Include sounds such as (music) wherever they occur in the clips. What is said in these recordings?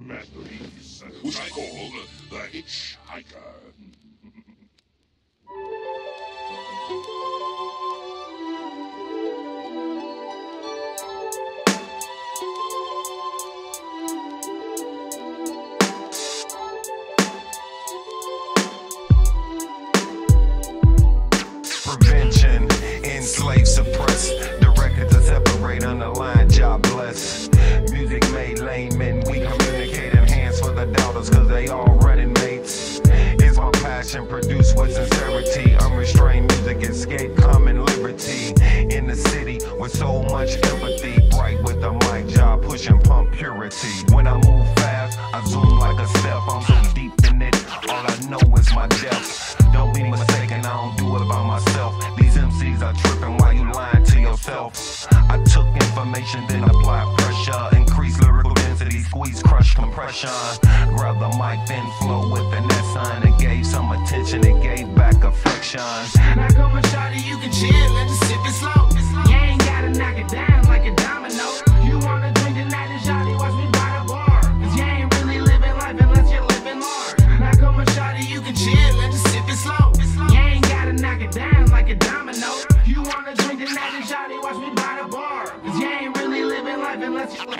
Masterpiece, which I call the Hitchhiker. Prevention, enslave, suppress, directed to separate, underline, job bless. Music made laymen, cause they all running mates. It's my passion, produce with sincerity, unrestrained music, escape, common liberty. In the city with so much empathy, bright with the mic job, pushing pump purity. When I move fast, I zoom like a step, I'm so deep in it, all I know is my depth. Don't be mistaken, I don't do it by myself. These MCs are tripping while you lying to yourself. I took information, then applied pressure. increased density, squeeze, crush, compression. Grab the mic, then flow with net sign. It gave some attention, it gave back affection. Now come and shawty, you can chill and just sip it slow. You ain't gotta knock it down like a domino. You wanna drink tonight and shawty, watch me by the bar. Cause you ain't really living life unless you're living large. Now come and shawty, you can chill and just sip it slow. You ain't gotta knock it down like a domino. You wanna drink tonight and shawty, watch me by the bar. Cause you ain't really living life unless you're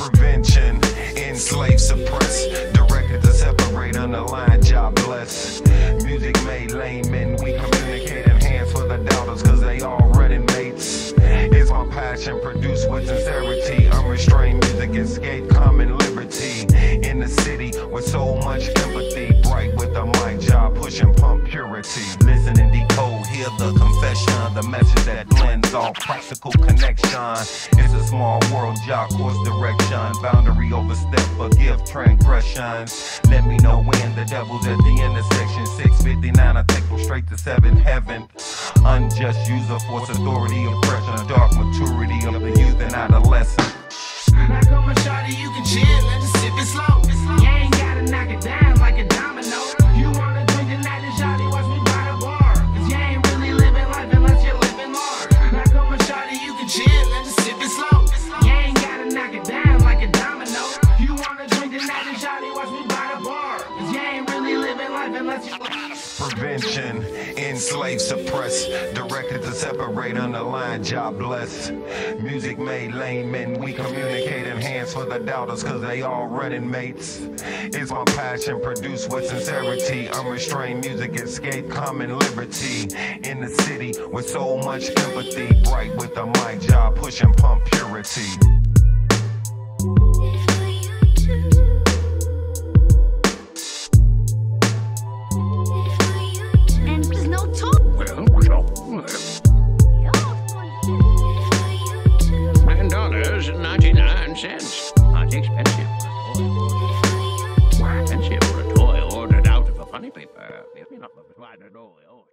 Prevention, enslave, suppress, directed to separate, underline, job bless. Music made laymen, we communicate, in hands for the doubters, cause they all running mates. It's my passion, produce with sincerity, unrestrained music, escape, common liberty. In the city with so much empathy, bright with the mic job, pushing pump purity. Listen and decode, hear the confession, the message that blends all practical connection. It's a small world, job course direction, boundary overstep, forgive transgressions. Let me know when the devil's at the intersection. 659, I take them straight to seven heaven. Unjust user, force authority, oppression, dark maturity of the youth and adolescent. Prevention, enslave, suppress, directed to separate, underline, job bless. Music made laymen, we communicate, enhance for the doubters, cause they all running mates. It's my passion, produce with sincerity, unrestrained music, escape, common liberty. In the city with so much empathy, bright with the mic job, pushing pump purity. If you're not, (laughs) I don't know. Oh,